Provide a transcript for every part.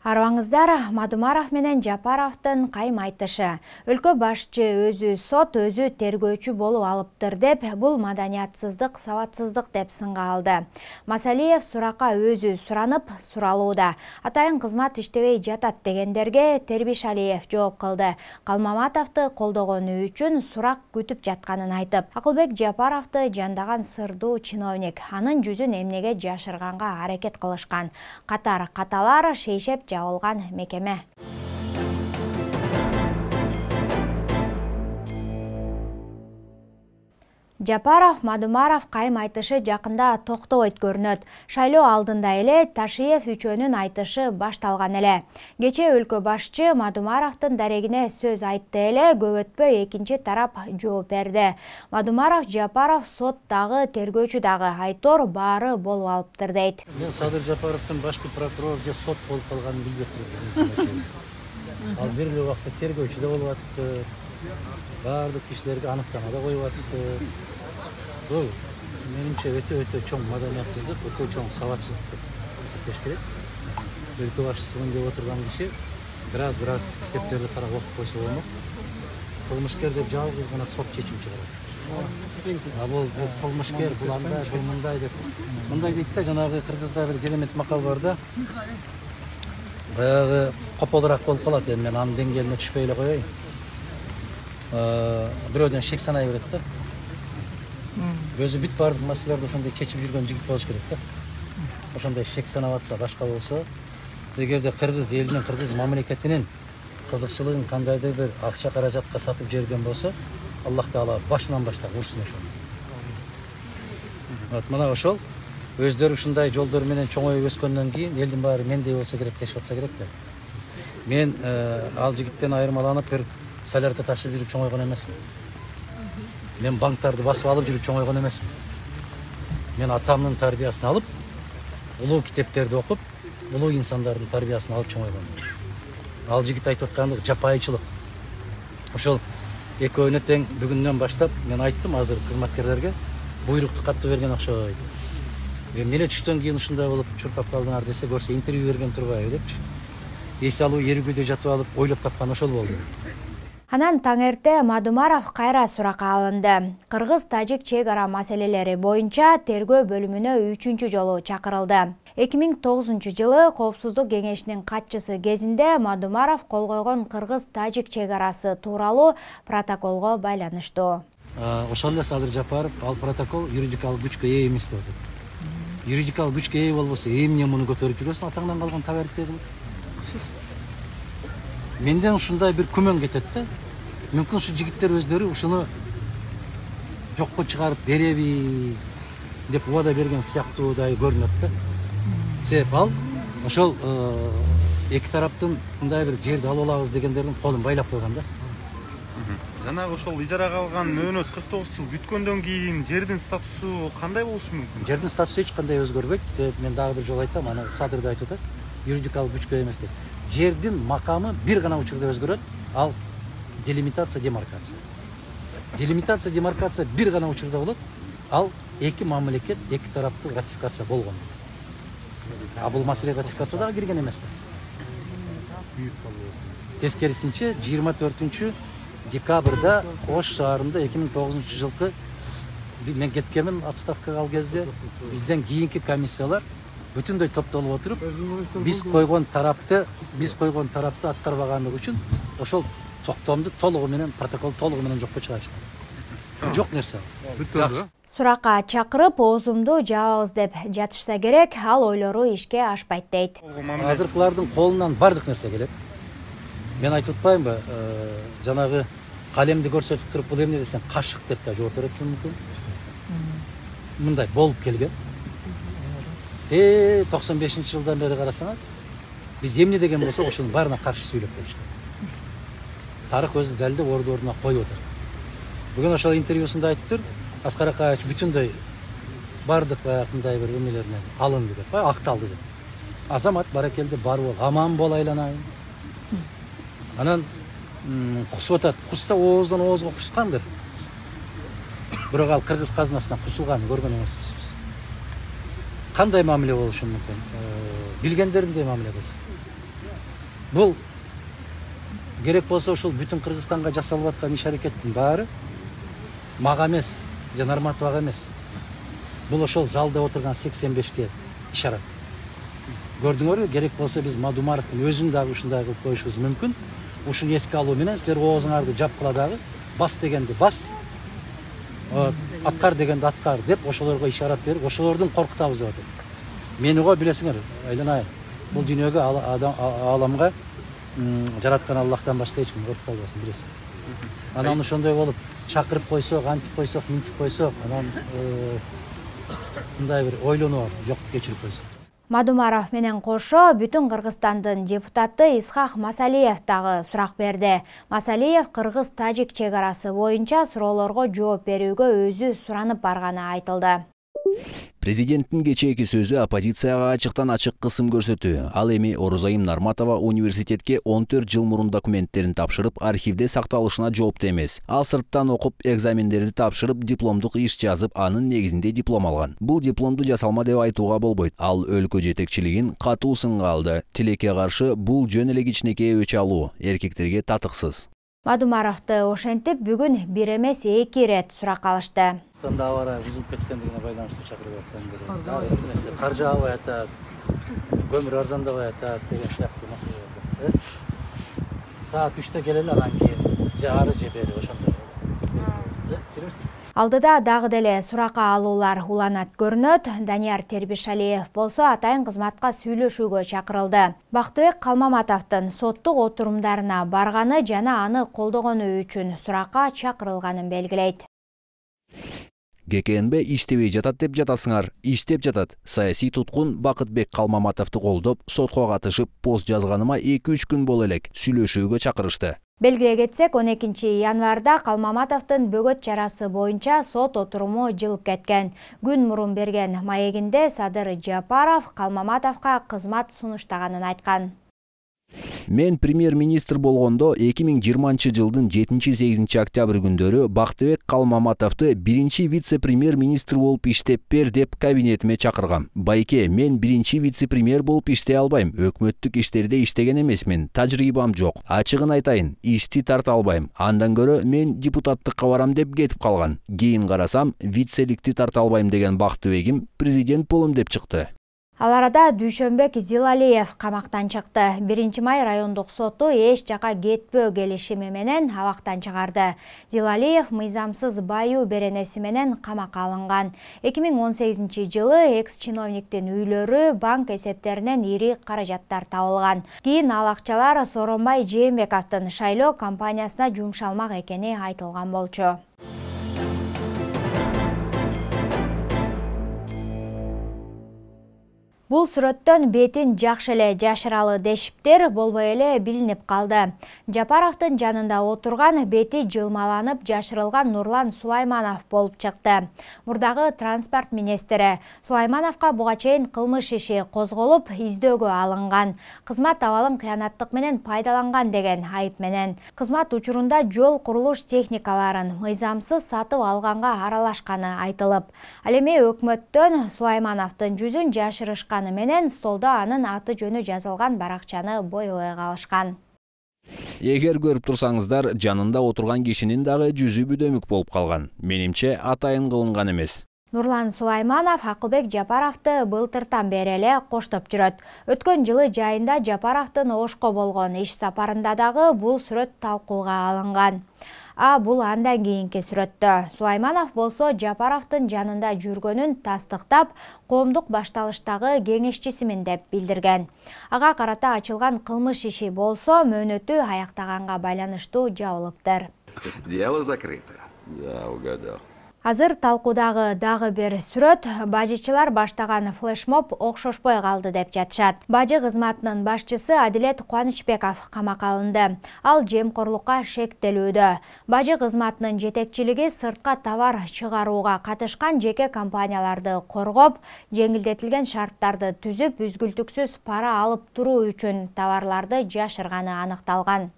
арыбаңыздар мадумаров менен жапаровдун кайым айтышы. Өлкө башчы өзү сот өзү тергөөчү болуп алыптыр деп бул маданиятсыздык сабатсыздык деп сынга алды. Масалиев суракка өзү суранып суралууда. Атайын кызмат иштебей жатат дегендерге тербишалиев жооп кылды. Калмаматовду колдогону үчүн сурак күтүп жатканын айтып акылбек жапаровду жандаган сырдуу чиновник анын жүзүн эмнеге жашырганга аракет кылышкан. Катар каталар шейшеп жабылған мекеме. Жапаров мадумаров кайым айтышы жакында токтобойт көрүнөт. Шайлоо алдында эле ташиев үчөөнүн айтышы башталган эле. Кечээ өлкө башчы мадумаровдун дарегине сөз айтты эле көп өтпөй экинчи тарап жооп берди. Мадумаров жапаров сот дагы тергөөчү дагы айтор баары болуп алыптыр дейт. Мен садыр жапаровдун башкы прокурор же сот болуп калганын билбей турдум ал бир эле убакта тергөөчү да болуп атыптыр баардык кишилерге аныктама да коюп атыптыр бул менимче өтө өтө чоң маданиятсыздык өтө чоң сабатсыздык деп эсептеш керек. Өлкө башчысымын деп отурган киши бир аз бир аз китептерди карап окуп койсо болмок. Кылмышкер деп жалгыз гана сот чечим чыгарат. А бул бул кылмышкер бул андай бул мындай деп. Мындай дейт да жанагы кыргызда бир керемет макал бар да. Баягы кополураак болуп калат. Эми мен анын деңгээлине түшпөй эле коеюн. Бирөөдөн шек санай берет да өзү бүт баардык маселелерди ошондой чечип жүргөн жигит болуш керек да ошондой шек санап атса башка болсо эгерде кыргыз элинин кыргыз мамлекетинин кызыкчылыгын кандайдыр бир акча каражатка сатып жиберген болсо аллах таала башынан баштап урсун ошону вот мына ошол өздөрү ушундай жолдор менен чоңоюп өскөндөн кийин элдин баары мендей болсо керек дешип атса керек да мен ал жигиттен айырмаланып бир солярка ташып жүрүп чоңойгон эмесмин мен банктарды басып алып жүрүп чоңойгон эмесмин мен атамдын тарбиясын алып улуу китептерди окуп улуу инсандардын тарбиясын алып чоңойгон ал жигит айтып аткандыгы жапайычылык ошол экөөнө тең бүгүндөн баштап мен айттым азыр кызматкерлерге буйрукту катуу берген окшойт эми эмне түштөн кийин ушундай болуп чуркап калдыңар десе көрсө интервью берген турбайбы депчи эс алуу эригүүдө жатып алып ойлоп тапкан ошол болду анан таң эрте мадумаров кайра суракка алынды. Кыргыз тажик чек ара маселелери боюнча тергөө бөлүмүнө үчүнчү жолу чакырылды. Эки миң тогузунчу жылы коопсуздук кеңешинин катчысы кезинде мадумаров кол койгон кыргыз тажик чек арасы тууралуу протоколго байланыштуу. Ошол эле садыр жапаров ал протокол юридикалык күчкө ээ эмес деп атат. Юридикалык күчкө ээ болбосо эмне муну көтөрүп жүрөсүң атаңдан калган табариктей кылып менден ушундай бир күмөн кетет да мүмкүн ушул жигиттер өздөрү ушуну жокко чыгарып беребиз деп убада берген сыяктуудай көрүнөт да себеп ал ошол эки тараптын мындай бир жерди алып алабыз дегендердин колун байлап койгон да жанагы ошол ижарага алган мөөнөт кырк тогуз жыл бүткөндөн кийин жердин статусу кандай болушу мүмкүн жердин статусу эч кандай өзгөрбөйт себеп мен дагы бир жолу айтам аны садыр да айтып атат юридикалык күчкө эмес деп. Жердин макамы бир гана учурда өзгөрөт ал делимитация демаркация. Делимитация демаркация бир гана учурда болот ал эки мамлекет эки тараптуу ратификация болгондо а бул маселе ратификация дагы кирген эмес да тескерисинче жыйырма төртүнчү декабрда ош шаарында эки миң тогузунчу жылкы мен кеткенмин отставкага ал кезде. Бизден кийинки комиссиялар бүтүндөй топтолуп отуруп биз койгон тарапты биз койгон тарапты аткарбагандыгы үчүн ошол токтомду толугу менен протоколду толугу менен жокко чыгарышкан жок нерсе. Суракка чакырып оозумду жаабыз деп жатышса керек ал ойлору ишке ашпайт дейт. Азыркылардын колунан баардык нерсе келет. Мен айтып атпаймынбы э, жанагы калемди көрсөтүп туруп бул эмне десең кашык деп да жооп берет болушу мүмкүн мындай болуп келген е тоқсан бесінші жылдан бері қарасаңыз біз емне деген болса осының барына қарсы сөйлеп келе тарих өзі дәлді орды орнына қойып отыр бүгін ошол интервьюсунда айтып тұр асқар акаевич бүтүндөй бардық баягындай бір эмелеринен алынды деп акталды деп азамат баракелде бар бол аман бол айланайын анан кусуп атат кусса ооздон оозго кускандыр бирок ал кыргыз казынасынан кусулганын көргөн эмеспиз кандай мамиле болушу мүмкүн э, билгендериндей мамиле кылсын бул керек болсо ушул бүтүн кыргызстанга жасалып аткан иш аракеттин баары мага эмес жана нарматовага эмес бул ошол залда отурган сексен бешке ишарат. Көрдүңөрбү керек болсо биз мадумаровдун өзүн дагы ушундай кылып коюшубуз мүмкүн ушуну эске алуу менен силер оозуңарды жапкыла дагы бас дегенди бас. Аткар дегенди аткар деп ошолорго ишарат берип ошолордун коркутабыз деп атат мени го билесиңер айланайын бул дүйнөгө ааламга жараткан аллахтан башка эч ким коркуп калбасын билесиң анан ошондой болуп чакырып койсок антип койсок мынтип койсок анан мындай бир ойлонуп алып жок кечирип койсок мадумаров менен кошо бүтүн кыргызстандын депутаты исхак масалиев дагы сурак берди. Масалиев кыргыз тажик чек арасы боюнча суроолорго жооп берүүгө өзү суранып барганы айтылды президенттин кечээки сөзү оппозицияга ачыктан ачык кысым көрсөтүү. Ал эми орузайым нарматова университетке он төрт жыл мурун документтерин тапшырып архивде сакталышына жоопту эмес. Ал сырттан окуп экзамендерди тапшырып дипломдук иш жазып анын негизинде диплом алган. Бул дипломду жасалма деп айтууга болбойт. Ал өлкө жетекчилигин катуу сынга алды. Тилекке каршы бул жөн эле кичинекей өч алуу. Эркектерге татыксыз мадумаровду ошентип бүгүн бир эмес эки ирет суракка алышты. Кыргызстанда аба ырайы бузулуп кеткендигине байланыштуу чакырып атсаңдар бир нерсе кар жаабай атат көмүр арзандабай атат деген сыяктуу маселе э? Саат үчтө келели анан кийин же ары же бери ошондой алдыда дагы деле суракка алуулар уланат көрүнөт. Данияр тербишалиев болсо атайын кызматка сүйлөшүүгө чакырылды. Бактыбек калмаматовдун соттук отурумдарына барганы жана аны колдогону үчүн суракка чакырылганын белгилейт. Гкнб иштебей жатат деп жатасыңар. Иштеп жатат. Саясий туткун бакытбек калмаматовду колдоп сотко катышып пост жазганыма эки үч күн боло элек сүйлөшүүгө чакырышты белгилей кетсек он экинчи январда калмаматовдун бөгөт чарасы боюнча сот отуруму жылып кеткен. Күн мурун берген маегинде садыр жапаров калмаматовго кызмат сунуштаганын айткан мен премьер министр болгондо эки миң жыйырманчы жылдын жетинчи сегизинчи октябрь күндөрү бактыбек калмаматовду биринчи вице премьер министр болуп иштеп бер деп кабинетиме чакыргам байке мен биринчи вице премьер болуп иштей албайм. Өкмөттүк иштерде иштеген эмесмин тажрыйбам жок ачыгын айтайын ишти тарта албайм. Андан көрө мен депутаттыкка барам деп кетип калган кийин карасам вицеликти тарта албайм деген бактыбегим президент болом деп чыкты ал арада дүйшөнбек зилалиев камактан чыкты. Биринчи май райондук соту эч жака кетпөө келишими менен абактан чыгарды. Зилалиев мыйзамсыз баюу беренеси менен камакка алынган. Эки миң он сегизинчи жылы экс чиновниктин үйлөрү банк эсептеринен ири каражаттар табылган. Кийин ал акчалар сооронбай жээнбековдун шайлоо кампаниясына жумшалмак экени айтылган болчу бул сүрөттөн бетин жакшы эле жашыралы дешиптер болбой эле билинип калды. Жапаровдун жанында отурган бети жылмаланып жашырылган нурлан сулайманов болуп чыкты. Мурдагы транспорт министри сулаймановго буга чейин кылмыш иши козголуп издөөгө алынган. Кызмат абалын кыянаттык менен пайдаланган деген айып менен. Кызмат учурунда жол курулуш техникаларын мыйзамсыз сатып алганга аралашканы айтылып. Ал эми өкмөттөн сулаймановдун жүзүн менен столдо анын аты жөнү жазылган баракчаны боебой калышкан эгер көрүп турсаңыздар жанында отурган кишинин дагы жүзү бүдөмүк болуп калган менимче атайын кылынган эмес нурлан сулайманов акылбек жапаровду былтыртан бери эле коштоп жүрөт. Өткөн жылы жайында жапаровдун ошко болгон иш сапарында дагы бул сүрөт талкууга алынган. А бул андан кийинки сүрөттө. Сулайманов болсо жапаровдун жанында жүргөнүн тастыктап коомдук башталыштагы кеңешчисимин деп билдирген. Ага карата ачылган кылмыш иши болсо мөөнөтү аяктаганга байланыштуу жабылыптыр дело закрыто. Да угадал азыр талкуудагы дагы бир сүрөт бажычылар баштаган флешмоб окшошпой калды деп жатышат. Бажы кызматынын башчысы адилет кубанычбеков камакка алынды. Ал жемкорлукка шектелүүдө. Бажы кызматынын жетекчилиги сыртка товар чыгарууга катышкан жеке компанияларды коргоп жеңилдетилген шарттарды түзүп үзгүлтүксүз пара алып туруу үчүн товарларды жашырганы аныкталган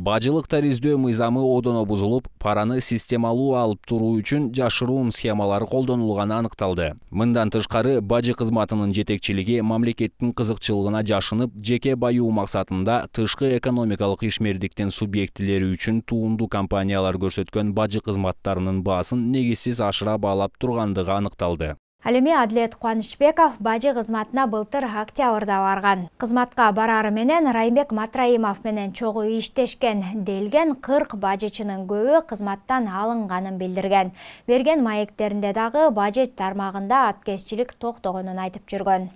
бажылык тариздөө мыйзамы одоно бузулуп параны системалуу алып туруу үчүн жашыруун схемалар колдонулганы аныкталды. Мындан тышкары бажы кызматынын жетекчилиги мамлекеттин кызыкчылыгына жашынып жеке баюу максатында тышкы экономикалык ишмердиктин субъектилери үчүн туунду компаниялар көрсөткөн бажы кызматтарынын баасын негизсиз ашыра баалап тургандыгы аныкталды ал эми адилет кубанычбеков бажы кызматына былтыр октябрда барган. Кызматка барары менен райымбек матраимов менен чогуу иштешкен делген кырк бажычынын көбү кызматтан алынганын билдирген. Берген маектеринде дагы бажы тармагында аткезчилик токтогонун айтып жүргөн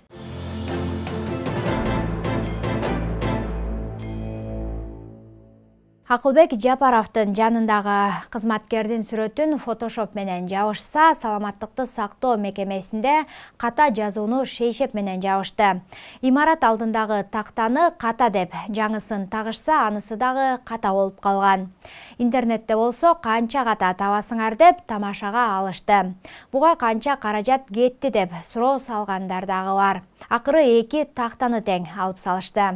акылбек жапаровдун жанындагы кызматкердин сүрөтүн фотошоп менен жабышса саламаттыкты сактоо мекемесинде ката жазууну шейшеп менен жабышты имарат алдындагы тактаны ката деп жаңысын тагышса анысы дагы ката болуп калган интернетте болсо канча ката табасыңар деп тамашага алышты. Буга канча каражат кетти деп суроо салгандар дагы бар. Акыры эки тактаны тең алып салышты.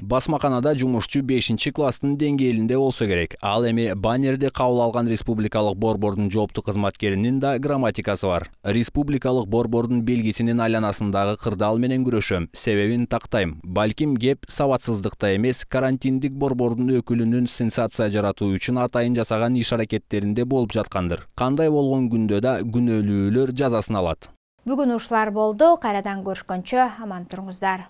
Басмаканада жумушчу бешинчи класстын деңгээлинде болсо керек. Ал эми баннерди кабыл алган республикалык борбордун жооптуу кызматкеринин да грамматикасы бар. Республикалык борбордун белгисинин айланасындагы кырдаал менен күрөшөм. Себебин тактайм. Балким кеп сабатсыздыкта эмес карантиндик борбордун өкүлүнүн сенсация жаратуу үчүн атайын жасаган иш аракеттеринде болуп жаткандыр. Кандай болгон күндө да күнөөлүүлөр жазасын алат. Бүгүн ушулар болду. Кайрадан көрүшкөнчө аман туруңуздар